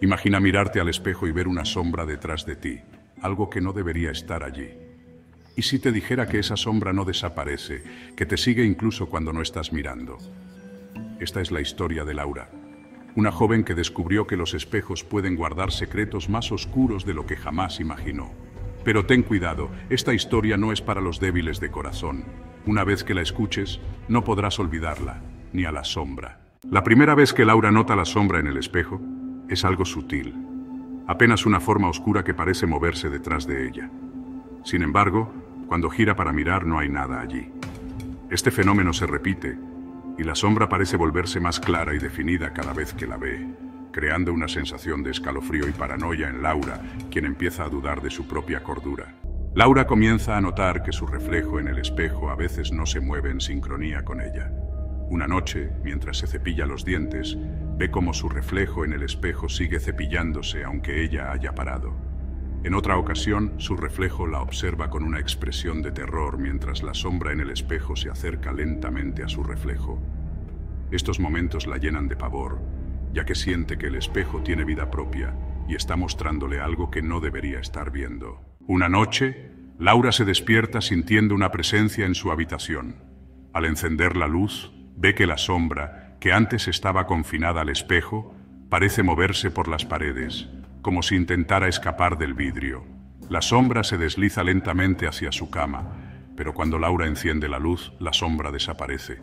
Imagina mirarte al espejo y ver una sombra detrás de ti, algo que no debería estar allí. ¿Y si te dijera que esa sombra no desaparece, que te sigue incluso cuando no estás mirando? Esta es la historia de Laura, una joven que descubrió que los espejos pueden guardar secretos más oscuros de lo que jamás imaginó. Pero ten cuidado, esta historia no es para los débiles de corazón. Una vez que la escuches, no podrás olvidarla, ni a la sombra. La primera vez que Laura nota la sombra en el espejo, es algo sutil, apenas una forma oscura que parece moverse detrás de ella. Sin embargo, cuando gira para mirar no hay nada allí. Este fenómeno se repite, y la sombra parece volverse más clara y definida cada vez que la ve, creando una sensación de escalofrío y paranoia en Laura, quien empieza a dudar de su propia cordura. Laura comienza a notar que su reflejo en el espejo a veces no se mueve en sincronía con ella. Una noche, mientras se cepilla los dientes, ve cómo su reflejo en el espejo sigue cepillándose aunque ella haya parado. En otra ocasión, su reflejo la observa con una expresión de terror mientras la sombra en el espejo se acerca lentamente a su reflejo. Estos momentos la llenan de pavor, ya que siente que el espejo tiene vida propia y está mostrándole algo que no debería estar viendo. Una noche, Laura se despierta sintiendo una presencia en su habitación. Al encender la luz, ve que la sombra, que antes estaba confinada al espejo, parece moverse por las paredes, como si intentara escapar del vidrio. La sombra se desliza lentamente hacia su cama, pero cuando Laura enciende la luz, la sombra desaparece.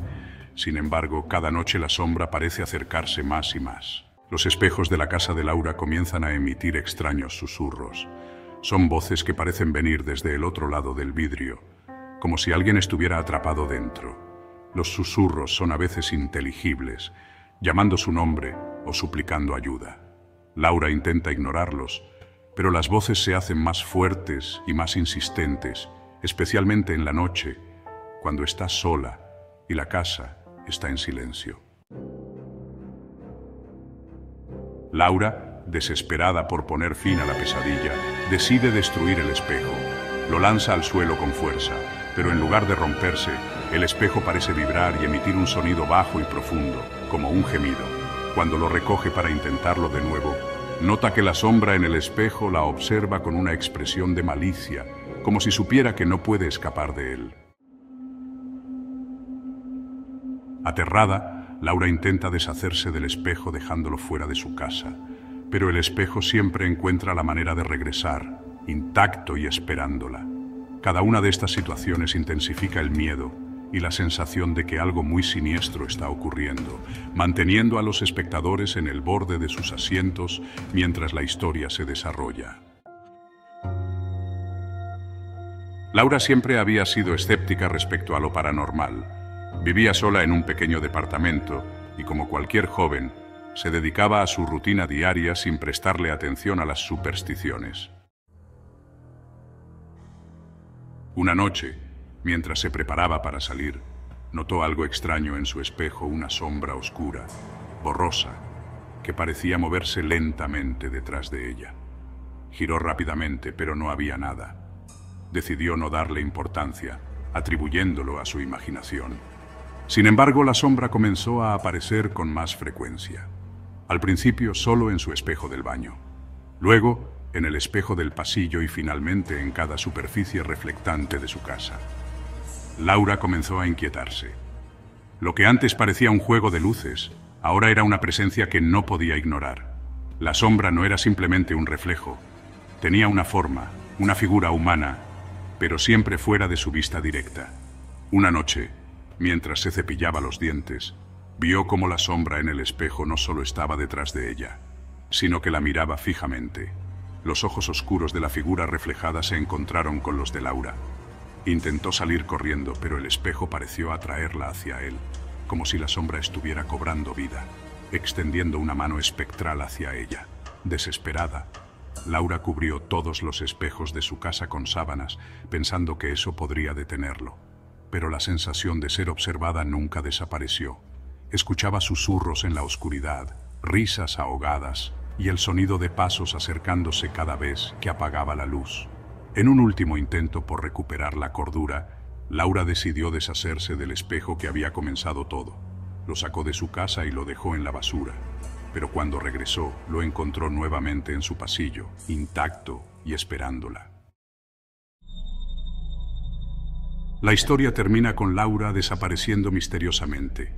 Sin embargo, cada noche la sombra parece acercarse más y más. Los espejos de la casa de Laura comienzan a emitir extraños susurros. Son voces que parecen venir desde el otro lado del vidrio, como si alguien estuviera atrapado dentro. Los susurros son a veces inteligibles, llamando su nombre o suplicando ayuda. Laura intenta ignorarlos, pero las voces se hacen más fuertes y más insistentes, especialmente en la noche, cuando está sola y la casa está en silencio. Laura, desesperada por poner fin a la pesadilla, decide destruir el espejo. Lo lanza al suelo con fuerza, pero en lugar de romperse, el espejo parece vibrar y emitir un sonido bajo y profundo, como un gemido. Cuando lo recoge para intentarlo de nuevo, nota que la sombra en el espejo la observa con una expresión de malicia, como si supiera que no puede escapar de él. Aterrada, Laura intenta deshacerse del espejo dejándolo fuera de su casa, pero el espejo siempre encuentra la manera de regresar, intacto y esperándola. Cada una de estas situaciones intensifica el miedo, y la sensación de que algo muy siniestro está ocurriendo, manteniendo a los espectadores en el borde de sus asientos mientras la historia se desarrolla. Laura siempre había sido escéptica respecto a lo paranormal. Vivía sola en un pequeño departamento y como cualquier joven, se dedicaba a su rutina diaria sin prestarle atención a las supersticiones. Una noche, Mientras se preparaba para salir, notó algo extraño en su espejo, una sombra oscura, borrosa, que parecía moverse lentamente detrás de ella. Giró rápidamente, pero no había nada. Decidió no darle importancia, atribuyéndolo a su imaginación. Sin embargo, la sombra comenzó a aparecer con más frecuencia. Al principio solo en su espejo del baño. Luego, en el espejo del pasillo y finalmente en cada superficie reflectante de su casa. Laura comenzó a inquietarse. Lo que antes parecía un juego de luces, ahora era una presencia que no podía ignorar. La sombra no era simplemente un reflejo, tenía una forma, una figura humana, pero siempre fuera de su vista directa. Una noche, mientras se cepillaba los dientes, vio cómo la sombra en el espejo no solo estaba detrás de ella, sino que la miraba fijamente. Los ojos oscuros de la figura reflejada se encontraron con los de Laura. Intentó salir corriendo, pero el espejo pareció atraerla hacia él, como si la sombra estuviera cobrando vida, extendiendo una mano espectral hacia ella. Desesperada, Laura cubrió todos los espejos de su casa con sábanas, pensando que eso podría detenerlo. Pero la sensación de ser observada nunca desapareció. Escuchaba susurros en la oscuridad, risas ahogadas y el sonido de pasos acercándose cada vez que apagaba la luz. En un último intento por recuperar la cordura, Laura decidió deshacerse del espejo que había comenzado todo. Lo sacó de su casa y lo dejó en la basura. pero cuando regresó lo encontró nuevamente en su pasillo, intacto y esperándola. La historia termina con Laura desapareciendo misteriosamente.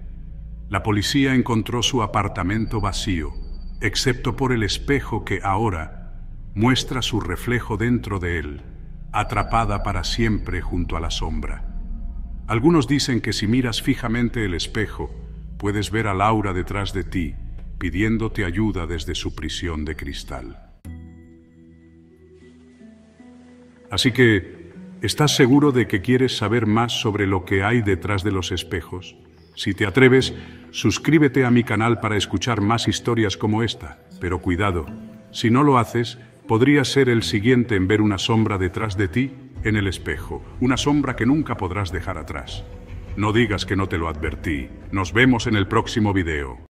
La policía encontró su apartamento vacío, excepto por el espejo que ahora muestra su reflejo dentro de él, atrapada para siempre junto a la sombra. Algunos dicen que si miras fijamente el espejo, puedes ver a Laura detrás de ti, pidiéndote ayuda desde su prisión de cristal. Así que, ¿estás seguro de que quieres saber más sobre lo que hay detrás de los espejos? Si te atreves, suscríbete a mi canal para escuchar más historias como esta. Pero cuidado, si no lo haces, podrías ser el siguiente en ver una sombra detrás de ti en el espejo, una sombra que nunca podrás dejar atrás. No digas que no te lo advertí. Nos vemos en el próximo video.